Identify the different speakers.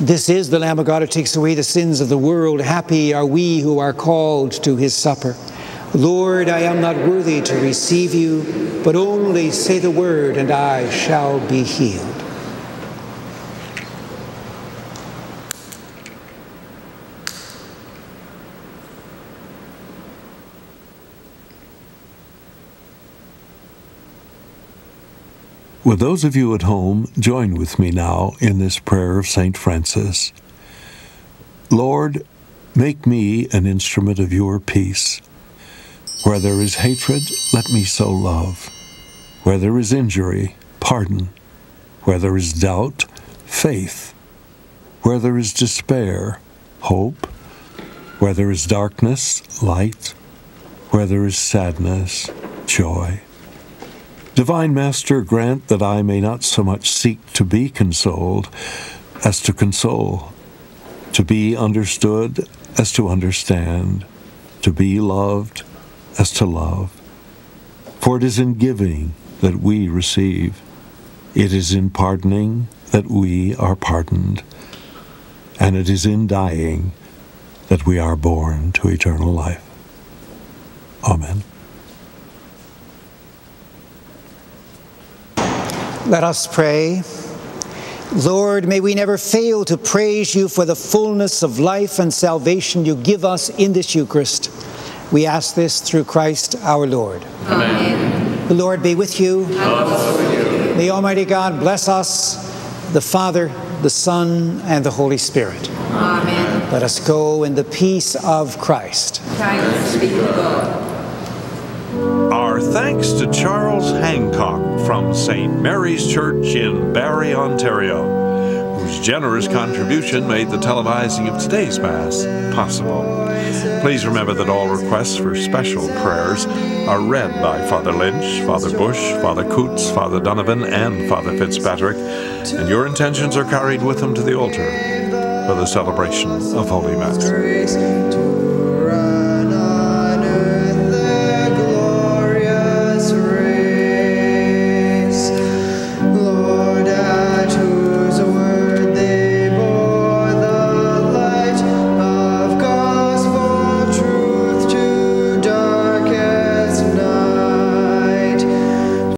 Speaker 1: This is the Lamb of God who takes away the sins of the world. Happy are we who are called to his supper. Lord, I am not worthy to receive you, but only say the word, and I shall be healed.
Speaker 2: Will those of you at home join with me now in this prayer of St. Francis? Lord, make me an instrument of your peace. Where there is hatred, let me sow love. Where there is injury, pardon. Where there is doubt, faith. Where there is despair, hope. Where there is darkness, light. Where there is sadness, joy. Divine Master, grant that I may not so much seek to be consoled as to console, to be understood as to understand, to be loved as to love. For it is in giving that we receive, it is in pardoning that we are pardoned, and it is in dying that we are born to eternal life. Amen.
Speaker 1: Let us pray. Lord, may we never fail to praise you for the fullness of life and salvation you give us in this Eucharist. We ask this through Christ our Lord.
Speaker 3: Amen.
Speaker 1: The Lord be with you.
Speaker 3: And also with you.
Speaker 1: May Almighty God bless us, the Father, the Son, and the Holy Spirit.
Speaker 3: Amen.
Speaker 1: Let us go in the peace of Christ.
Speaker 3: Thanks be to God.
Speaker 4: Our thanks to Charles Hancock from St. Mary's Church in Barrie, Ontario, whose generous contribution made the televising of today's Mass possible. Please remember that all requests for special prayers are read by Father Lynch, Father Bush, Father Coots, Father Donovan, and Father Fitzpatrick, and your intentions are carried with them to the altar for the celebration of Holy Mass.